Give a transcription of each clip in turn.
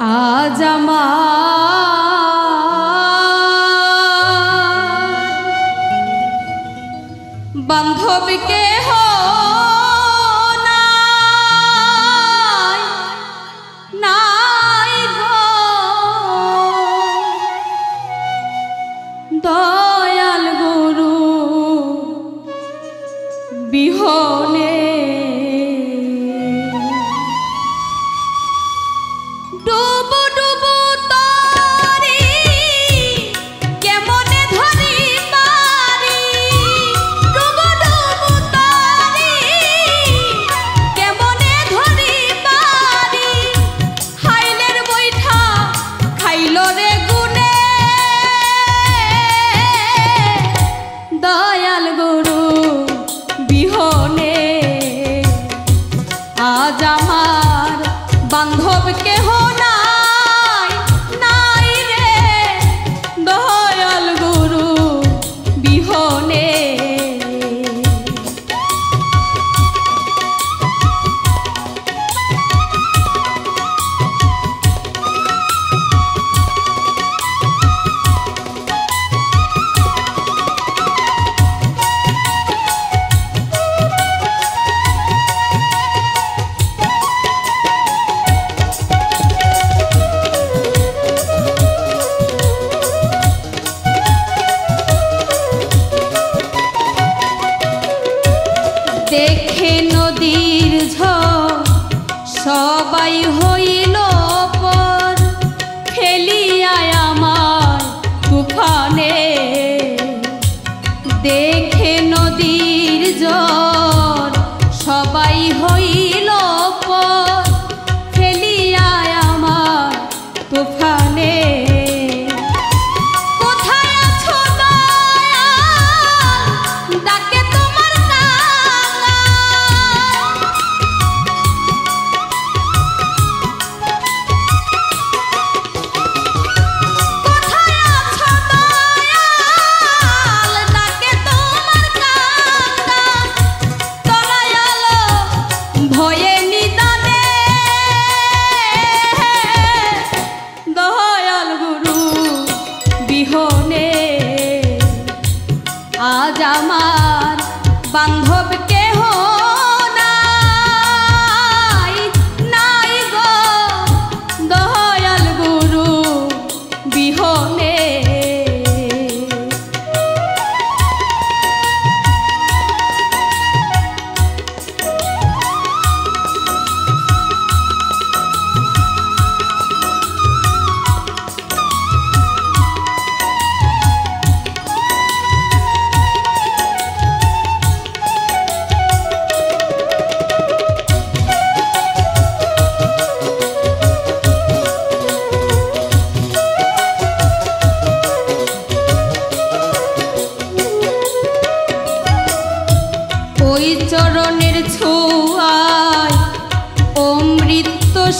Asthma বান্ধবীকে হয় देखे नदी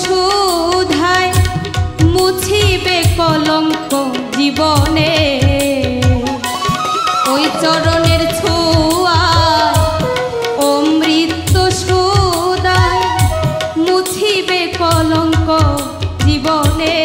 সুধায় মুছিবে কলঙ্ক জীবনে। ওই চরণের ছোঁয়া অমৃত সুদায় মুছিবে কলঙ্ক জীবনে।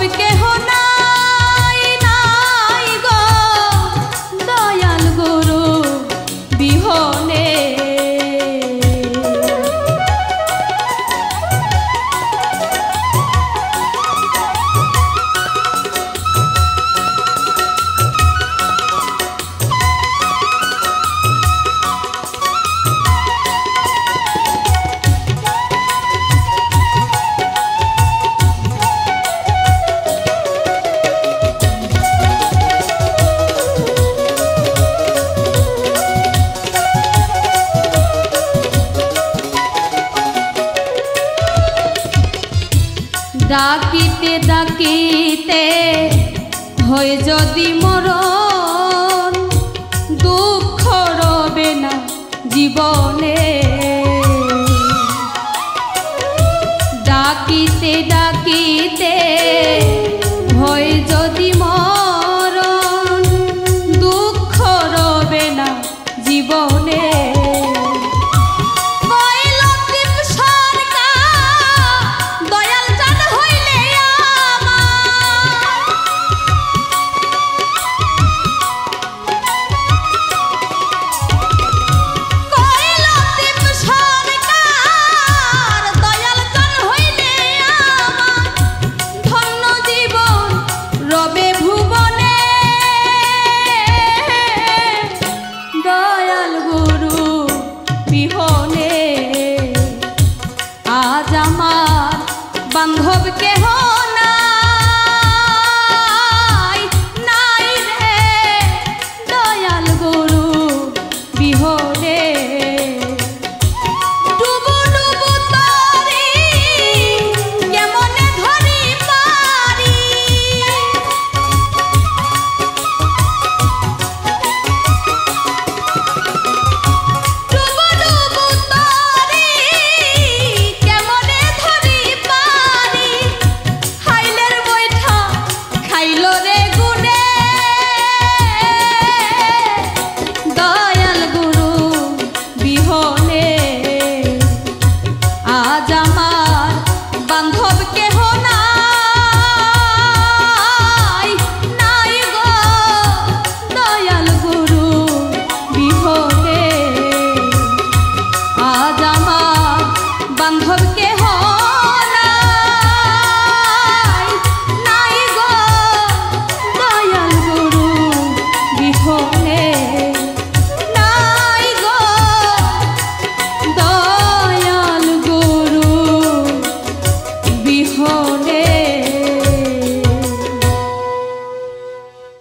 porque hoy ডাকিতে ডাকিতে হয় যদি মরণ দুঃখ রবে না জীবনে। ডাকিতে ডাকিতে